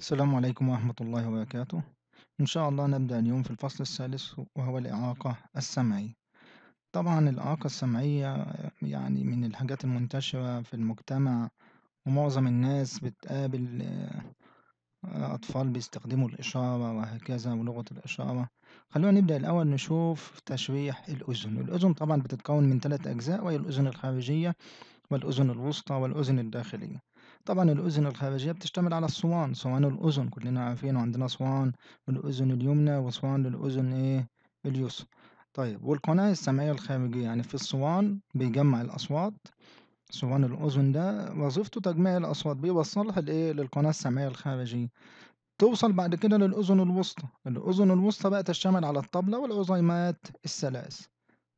السلام عليكم ورحمة الله وبركاته. إن شاء الله نبدأ اليوم في الفصل الثالث وهو الإعاقة السمعية. طبعًا الإعاقة السمعية يعني من الحاجات المنتشرة في المجتمع، ومعظم الناس بتقابل آآ أطفال بيستخدموا الإشارة وهكذا ولغة الإشارة. خلونا نبدأ الأول نشوف تشريح الأذن. الأذن طبعًا بتتكون من 3 أجزاء وهي الأذن الخارجية والأذن الوسطى والأذن الداخلية. طبعًا الأذن الخارجية بتشتمل على الصوان، صوان الأذن كلنا عارفين وعندنا صوان للأذن اليمنى وصوان للأذن إيه اليسرى. طيب والقناة السمعية الخارجية يعني في الصوان بيجمّع الأصوات، صوان الأذن ده وظيفته تجميع الأصوات بيوصّلها لإيه للقناة السمعية الخارجية. توصل بعد كده للأذن الوسطى، الأذن الوسطى بقى تشتمل على الطبلة والعظيمات الثلاث.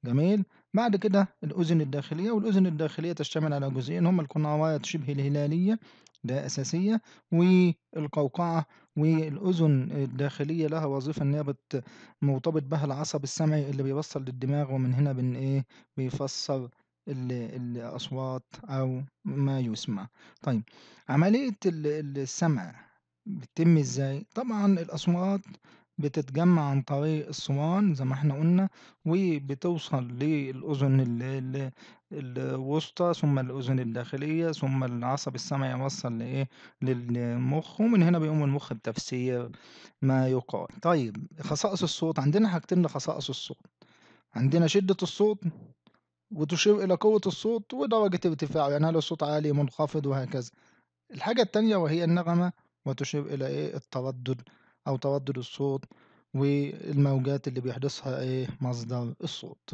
جميل؟ بعد كده الأذن الداخلية، والأذن الداخلية تشتمل على جزئين هما القنوات شبه الهلالية ده أساسية، والقوقعة، والأذن الداخلية لها وظيفة إن هي مرتبط بها العصب السمعي اللي بيوصّل للدماغ ومن هنا بن إيه بيفسّر ال الأصوات أو ما يُسمع. طيب عملية ال ال السمع بتتم إزاي؟ طبعًا الأصوات بتتجمّع عن طريق الصوان زي ما إحنا قُلنا، وبتوصل للأذن ال ال الوسطى، ثم الأذن الداخلية، ثم العصب السمعي يوصّل لإيه للمخ، ومن هنا بيقوم المخ بتفسير ما يُقال. طيب خصائص الصوت، عندنا حاجتين لخصائص الصوت، عندنا شدة الصوت وتشير إلى قوة الصوت ودرجة ارتفاعه، يعني هل الصوت عالي، منخفض وهكذا. الحاجة التانية وهي النغمة وتشير إلى إيه التردد أو تردد الصوت والموجات اللي بيحدثها إيه مصدر الصوت.